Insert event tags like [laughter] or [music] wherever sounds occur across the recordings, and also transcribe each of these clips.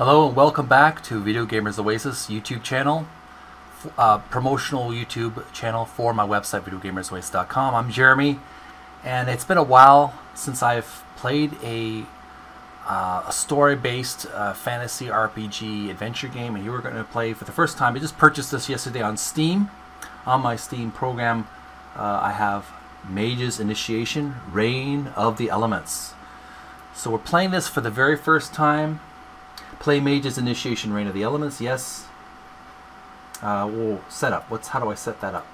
Hello and welcome back to Video Gamers Oasis YouTube channel, uh, promotional YouTube channel for my website, videogamersoasis.com. I'm Jeremy, and it's been a while since I've played a, uh, a story-based uh, fantasy RPG adventure game, and you were going to play for the first time. I just purchased this yesterday on Steam. On my Steam program, uh, I have Mage's Initiation, Reign of the Elements. So we're playing this for the very first time. Play Mage's Initiation, Reign of the Elements, yes. Uh, we'll set up. What's how do I set that up?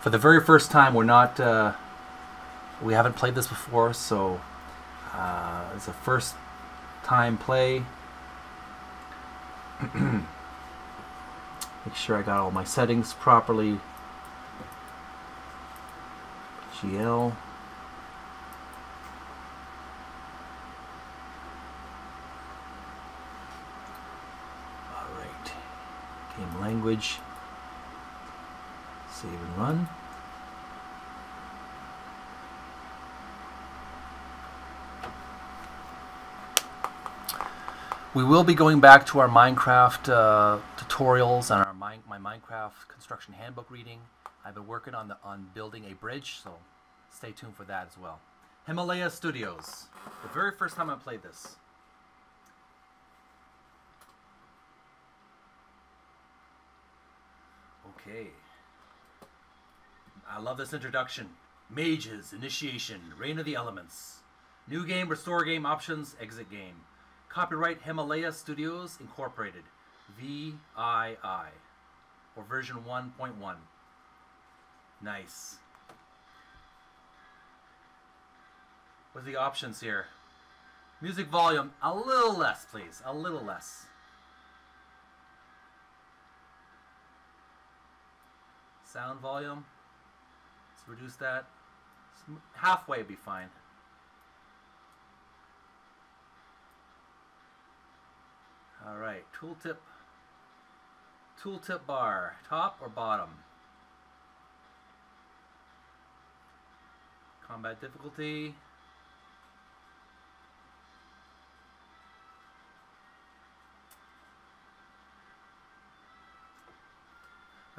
For the very first time, we're not. Uh, we haven't played this before, so uh, it's a first time play. [clears throat] Make sure I got all my settings properly. GL. Alright. Game language. Save and run. We will be going back to our Minecraft uh, tutorials and our my, my Minecraft construction handbook reading. I've been working on the on building a bridge, so stay tuned for that as well. Himalaya Studios. The very first time I played this. Okay. I love this introduction. Mages, Initiation, Reign of the Elements. New game, restore game, options, exit game. Copyright Himalaya Studios Incorporated. VII. Or version 1.1. Nice. What's the options here? Music volume, a little less, please. A little less. Sound volume. Let's reduce that. Halfway be fine. All right, tooltip. Tooltip bar, top or bottom? Combat difficulty.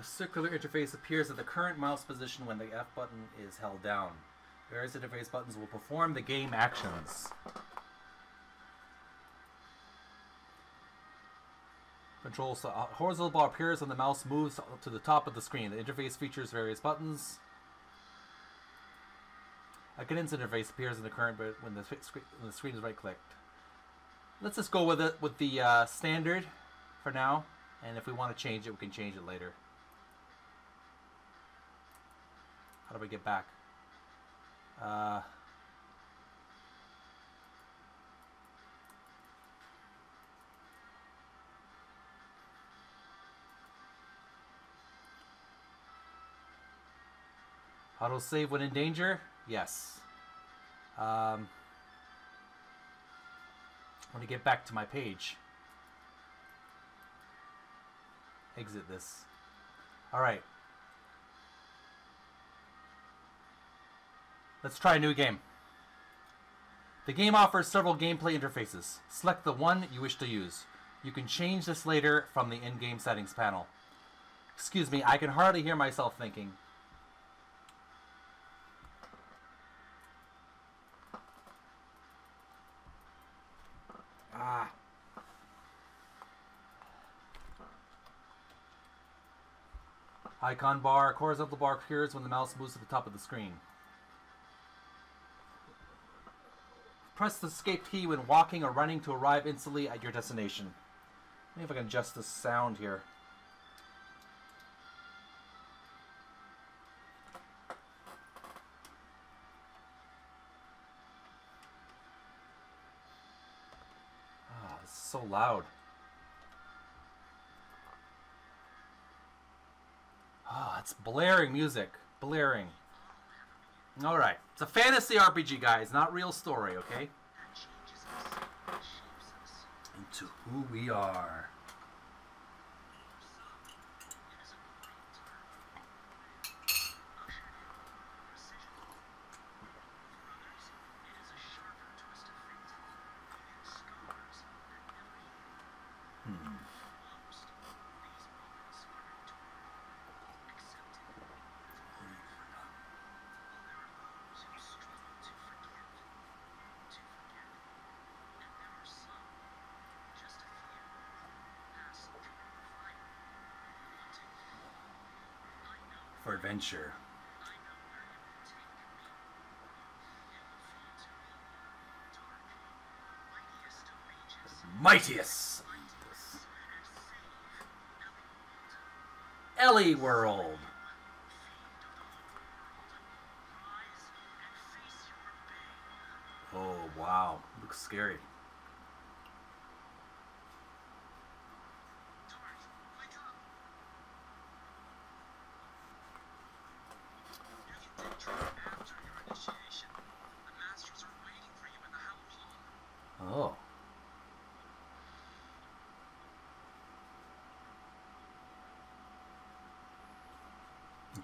Circular interface appears at the current mouse position when the F button is held down. Various interface buttons will perform the game actions. Controls the uh, horizontal bar appears when the mouse moves to the top of the screen. The interface features various buttons. A cadence interface appears in the current but when the, when the screen is right clicked. Let's just go with it with the uh, standard for now, and if we want to change it, we can change it later. How do we get back? Uh, Auto save when in danger? Yes. Um, I want to get back to my page. Exit this. Alright. Let's try a new game. The game offers several gameplay interfaces. Select the one you wish to use. You can change this later from the in-game settings panel. Excuse me, I can hardly hear myself thinking. Ah. Icon bar, horizontal bar appears when the mouse moves to the top of the screen. Press the escape key when walking or running to arrive instantly at your destination. Let me if I can adjust the sound here. Ah, it's so loud. Ah, it's blaring music. Blaring. Alright. It's a fantasy RPG, guys, not real story, okay? Into who we are. for adventure. Mightiest! Ellie World! Oh, wow. Looks scary.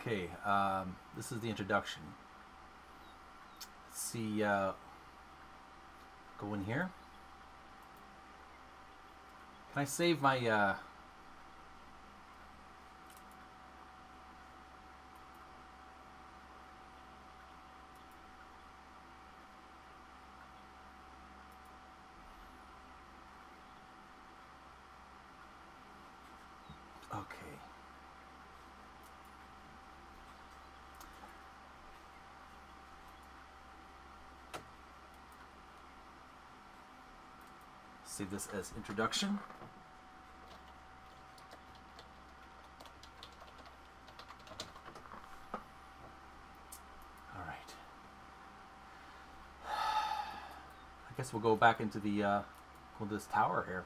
Okay, um, this is the introduction. Let's see, uh, go in here. Can I save my uh, save this as introduction. All right. [sighs] I guess we'll go back into the uh, this tower here.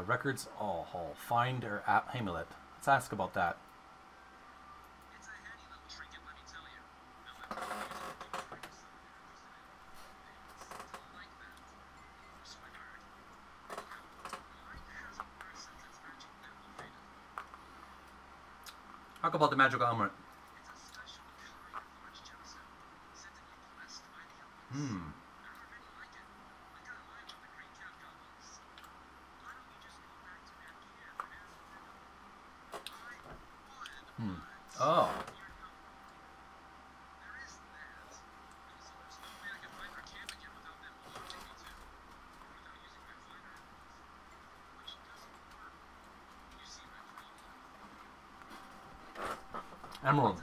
Uh, records all hall. Find or app Hamulet. Let's ask about that. Talk about the magical amulet. Emerald.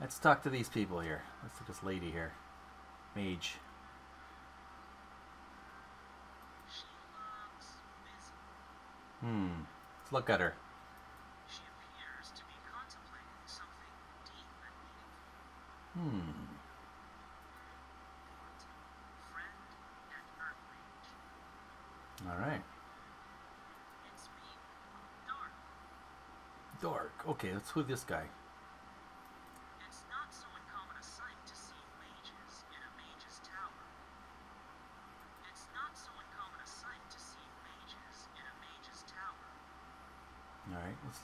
Let's talk to these people here. Let's look at this lady here. Mage. Hmm. Let's look at her. She appears to be contemplating something deep and meaningful. Hmm. All right. Dark. Dark. Okay, let's who this guy.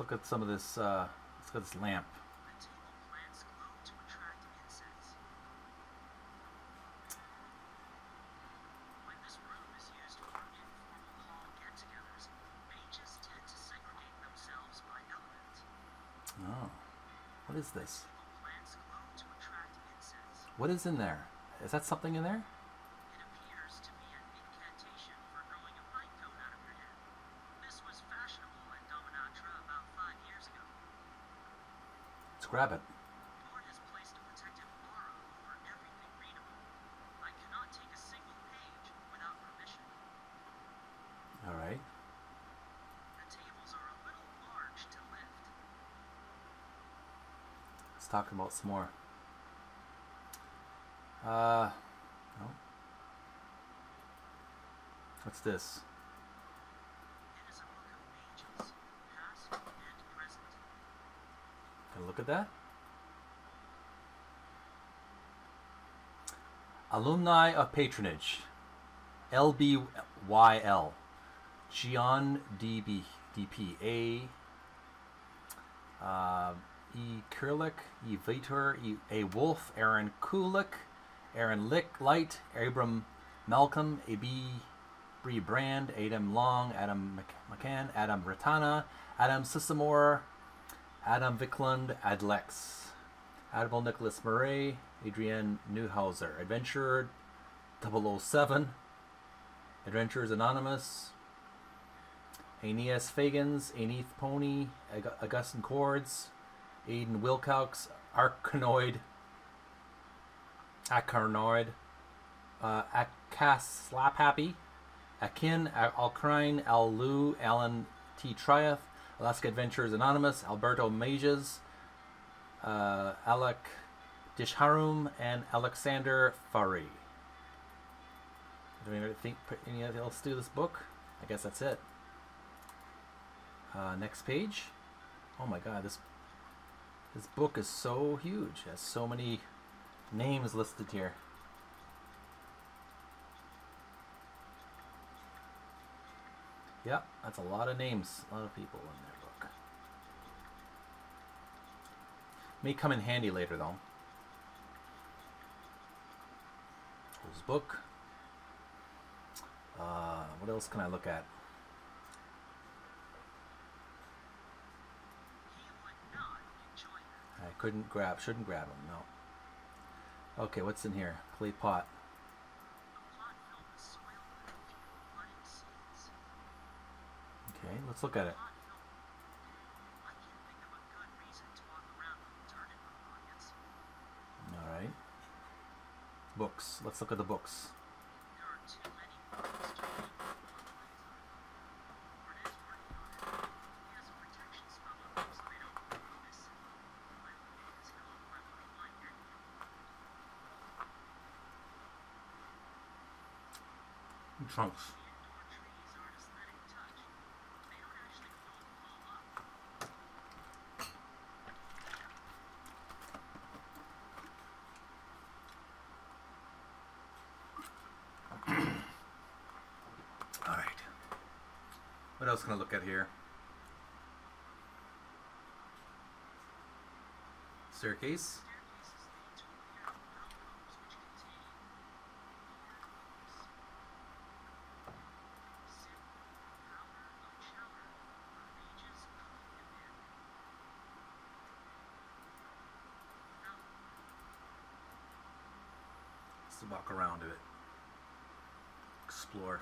Look at some of this. Uh, let's look at this lamp. Oh, what is this? What is in there? Is that something in there? It appears to be an incantation for growing a pine cone out of your head. This was fashionable in Dominatra about five years ago. Let's grab it. Lord has placed a protective aura over everything readable. I cannot take a single page without permission. All right. The tables are a little large to lift. Let's talk about some more. Uh, no. What's this? It is a book of mages, past and present. Can look at that? Alumni of Patronage. LBYL. Gian DB, DP. A. Uh, E. E. Vitor. E. A. Wolf. Aaron Kulik. Aaron Lick Light. Abram Malcolm. A. B. Bree Brand. Adam Long. Adam McCann. Adam Ratana. Adam Sissamore. Adam Viklund Adlex, Admiral Nicholas Murray, Adrienne Newhauser, Adventurer 007, Adventurers Anonymous, Aeneas Fagans, Aneath Pony, Ag- Augustine Cords, Aiden Wilcox, Arcanoid, Acarnoid, uh, Akas Slap Happy, Akin, Alcrine, Al Lu, Alan T. Triumph, Alaska Adventures Anonymous, Alberto Mages, uh, Alec Dishharum, and Alexander Fari. Do we think anything else to this book? I guess that's it. Uh, next page. Oh my god, this this book is so huge. It has so many names listed here. Yep, that's a lot of names, a lot of people in their book. May come in handy later, though. Book. Uh, what else can I look at? I couldn't grab, shouldn't grab them, no. Okay, what's in here? Clay pot. Okay, let's look at it. Plot filled. I can't think of a good reason to walk around with dirt in my pockets. Alright. Books. Let's look at the books. There are too many books to read in one lifetime. Lord is working on it. He has a protection spell on them so they don't notice. My name is Hello where I will find your Trunks. The indoor trees are an aesthetic touch. They don't actually grow and fall up. Alright. What else can I look at here? Staircase. Let's walk around a bit. Explore.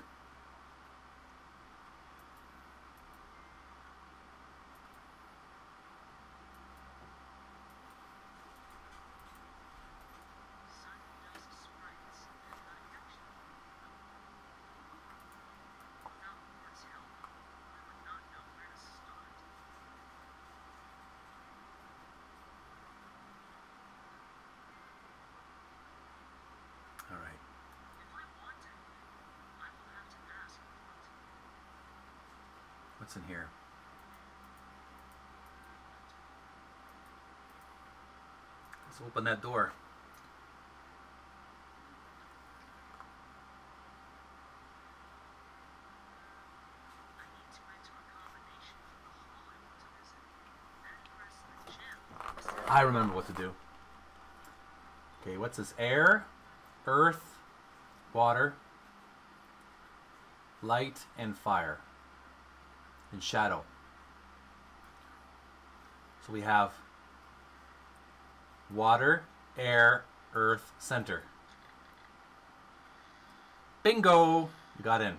What's in here? Let's open that door. I remember what to do. Okay, what's this? Air, earth, water, light, and fire. And shadow. So we have water, air, earth, center. Bingo! You got in.